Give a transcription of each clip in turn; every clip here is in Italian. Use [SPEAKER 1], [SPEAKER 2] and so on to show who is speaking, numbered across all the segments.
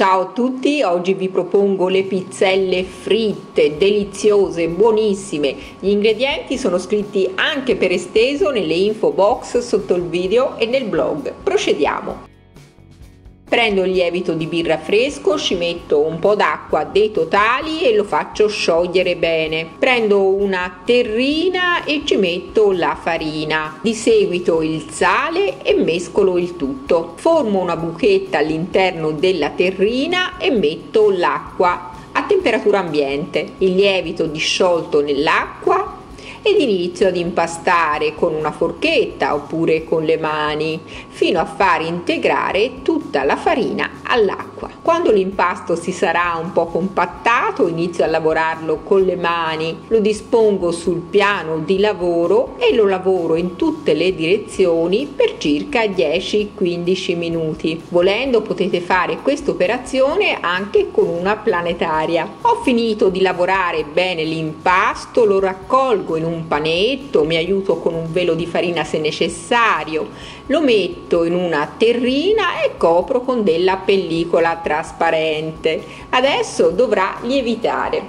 [SPEAKER 1] Ciao a tutti, oggi vi propongo le pizzelle fritte, deliziose, buonissime. Gli ingredienti sono scritti anche per esteso nelle info box sotto il video e nel blog. Procediamo. Prendo il lievito di birra fresco, ci metto un po' d'acqua dei totali e lo faccio sciogliere bene. Prendo una terrina e ci metto la farina. Di seguito il sale e mescolo il tutto. Formo una buchetta all'interno della terrina e metto l'acqua a temperatura ambiente. Il lievito disciolto nell'acqua ed inizio ad impastare con una forchetta oppure con le mani fino a far integrare tutta la farina all'acqua. Quando l'impasto si sarà un po' compattato inizio a lavorarlo con le mani, lo dispongo sul piano di lavoro e lo lavoro in tutte le direzioni per circa 10-15 minuti. Volendo potete fare questa operazione anche con una planetaria. Ho finito di lavorare bene l'impasto, lo raccolgo in un panetto, mi aiuto con un velo di farina se necessario, lo metto in una terrina e copro con della pellicola trasparente. Adesso dovrà lievitare,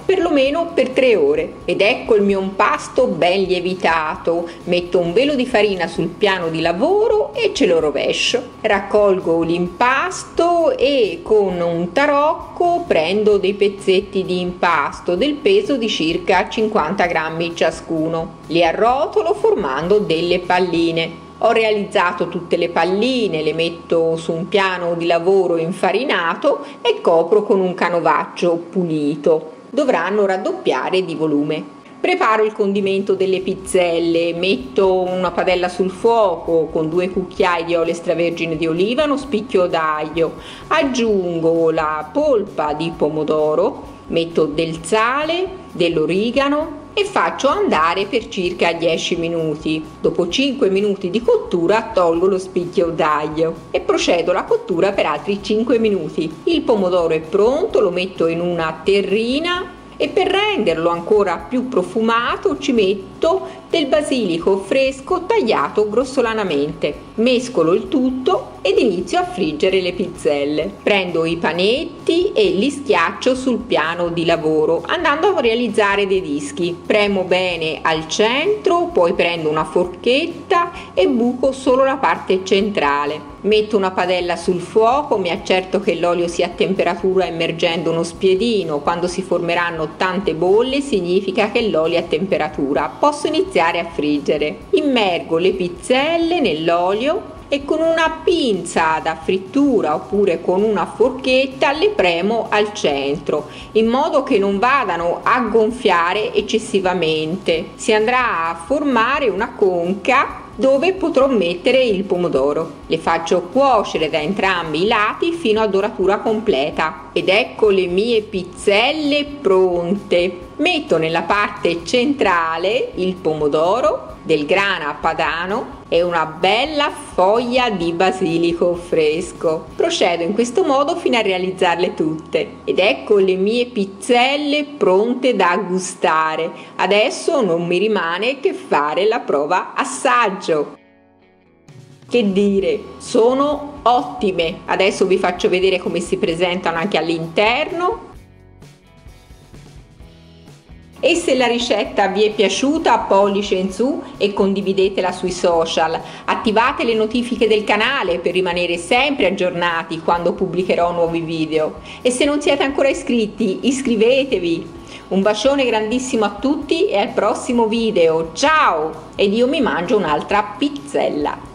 [SPEAKER 1] perlomeno per tre ore. Ed ecco il mio impasto ben lievitato. Metto un velo di farina sul piano di lavoro e ce lo rovescio. Raccolgo l'impasto e con un tarocco prendo dei pezzetti di impasto del peso di circa 50 grammi ciascuno. Li arrotolo formando delle palline. Ho realizzato tutte le palline, le metto su un piano di lavoro infarinato e copro con un canovaccio pulito. Dovranno raddoppiare di volume. Preparo il condimento delle pizzelle, metto una padella sul fuoco con due cucchiai di olio extravergine di oliva, uno spicchio d'aglio, aggiungo la polpa di pomodoro, metto del sale, dell'origano, e faccio andare per circa 10 minuti. Dopo 5 minuti di cottura tolgo lo spicchio d'aglio e procedo la cottura per altri 5 minuti. Il pomodoro è pronto, lo metto in una terrina e per renderlo ancora più profumato ci metto del basilico fresco tagliato grossolanamente. Mescolo il tutto ed inizio a friggere le pizzelle. Prendo i panetti e li schiaccio sul piano di lavoro andando a realizzare dei dischi. Premo bene al centro, poi prendo una forchetta e buco solo la parte centrale. Metto una padella sul fuoco, mi accerto che l'olio sia a temperatura immergendo uno spiedino. Quando si formeranno tante bolle significa che l'olio è a temperatura. Posso iniziare iniziare a friggere. Immergo le pizzelle nell'olio e con una pinza da frittura oppure con una forchetta le premo al centro in modo che non vadano a gonfiare eccessivamente. Si andrà a formare una conca dove potrò mettere il pomodoro. Le faccio cuocere da entrambi i lati fino a doratura completa ed ecco le mie pizzelle pronte. Metto nella parte centrale il pomodoro del grana padano e una bella foglia di basilico fresco. Procedo in questo modo fino a realizzarle tutte ed ecco le mie pizzelle pronte da gustare. Adesso non mi rimane che fare la prova assaggio. Che dire, sono ottime. Adesso vi faccio vedere come si presentano anche all'interno e se la ricetta vi è piaciuta pollice in su e condividetela sui social. Attivate le notifiche del canale per rimanere sempre aggiornati quando pubblicherò nuovi video. E se non siete ancora iscritti, iscrivetevi. Un bacione grandissimo a tutti e al prossimo video. Ciao! Ed io mi mangio un'altra pizzella.